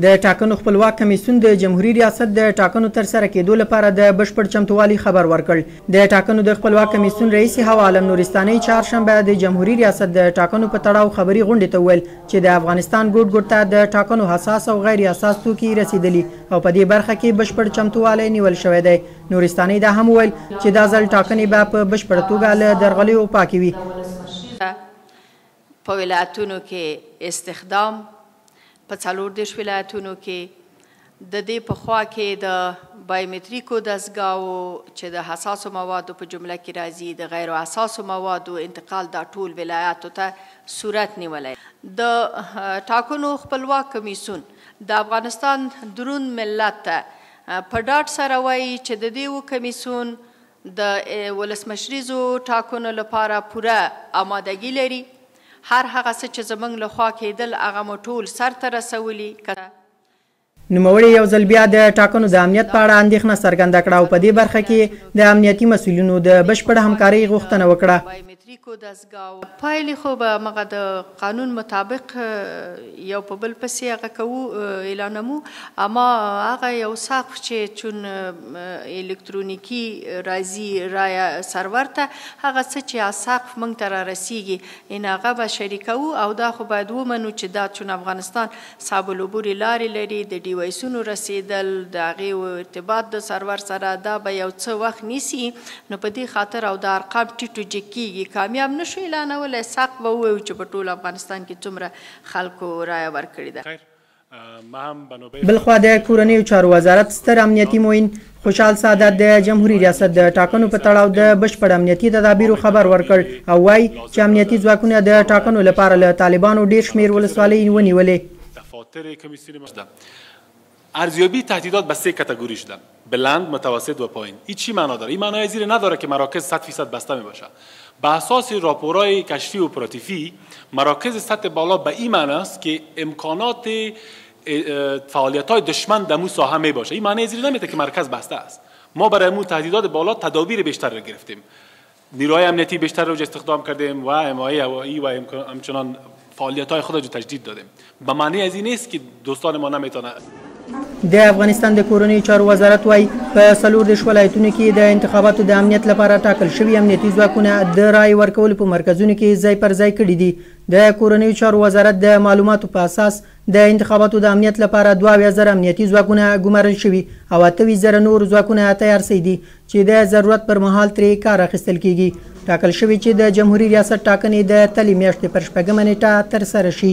د ټاکنو خپلواک کمیسیون د جمهوري ریاست د ټاکنو تر سره کېدو لپاره د بشپړ چمتووالي خبر ورکړ. د ټاکنو د خپلواک کمیسیون رئیس هوا عالم نورستانۍ چهارشنبه د جمهوري ریاست د ټاکنو په تړاو خبري غونډې ته وویل چې د افغانستان ګوټ ګوټ ته د ټاکنو حساس او غیر حساس توکي رسېدلي او په دې برخه کې بشپړ چمتووالی نیول شوی دی. نورستانۍ دا هم وویل چې دا ځل ټاکنې به په بشپړه توګه له درغلیو پاکې وي. په ولایتونو کې استخدام، په څلور دېرش ولایتونو کې د دې په خوا کې د بایومتریکو دستګاوو چې د حساسو موادو په جمله کې راځي د غیر حساسو موادو انتقال دا ټول ولایاتو ته صورت نیولی د ټاکنو خپلواک کمیسیون د افغانستان درون ملت ته په ډاډ سره وایي چې د دې و کمیسیون د ولسمشریزو ټاکنو لپاره پوره امادګي لري، هر هغه څه چې زموږ له خوا کېدل هغه مو ټول سر ته رسولي، که څه. نوموړي یو ځل بیا د ټاکنو د امنیت په اړه اندېښنه څرګنده کړه او په دې برخه کې د امنیتي مسؤلینو د بشپړ همکارۍ غوښتنه وکړه. پایلې خو به همغه د قانون مطابق یو په بل پسې هغه کوو اعلانمو اما هغه یو ساق چې چون الکترونیکی راځي رایه سرور ته هغه څه چې اساق موږ ته را رسیږي ان هغه به شریکوو او دا خو باید ومنو چې دا چون افغانستان صاحب العبوري لارې لري، د ډیوایسونو رسیدل، د هغې و ارتباط د سرور سره، دا به یو څه وخت نیسي، نو په دې خاطر او دا ارقام ټیټ و جیک کیږي، کامیاب نه شو اعلانولای، ساقط به ووایو چې په ټول افغانستان کې څومره خلکو رایه ورکړې ده. بلخوا د کورنیو چارو وزارت ستر امنیتي معین خوشحال سادات د جمهوري ریاست د ټاکنو په تړاو د بشپړ امنیتي تدابیرو خبر ورکړ او وایي چې امنیتي ځواکونه د ټاکنو لپاره له طالبانو ډیر شمیر ولسوالۍ ونیولې. ارزیابی تهدیدات به سه کتگوری شده بلند متوسط و پایین ای چی معنا داره ای معنای ازیره نداره که مراکز صد فیصد بسته می باشه به اساس راپورای کشفی و اپراتیفی مراکز سطح بالا به ای معنی است که امکانات فعالیت های دشمن در مو ساحه می باشه این معنی زیر نمیده که مرکز بسته است ما برای مو تهدیدات بالا تدابیر بیشتر را گرفتیم نیروهای امنیتی بیشتر رو استخدام کردیم و حمایه هوایی و همچنان فعالیت های خود رو تجدید دادیم به معنی از این نیست که دوستان ما نمیتونه د افغانستان د کورنیو چارو وزارت وایي په څلور دیش ولایتونو کې د انتخاباتو د امنیت لپاره ټاکل شوي امنیتي ځواکونه د رای ورکولو په مرکزونو کې ځای پر ځای کړي دي د کورنیو چارو وزارت د معلوماتو په اساس د انتخاباتو د امنیت لپاره دوه اویا زره امنیتي ځواکونه ګمارل شوي او اته ویشت زره نور ځواکونه تیار سوي دي چې د ضرورت پر مهال ترې کار اخیستل کیږي. ټاکل شوې چې د جمهوري ریاست ټاکنې د تلې میاشتې پر شپږمه نېټه ترسره شي.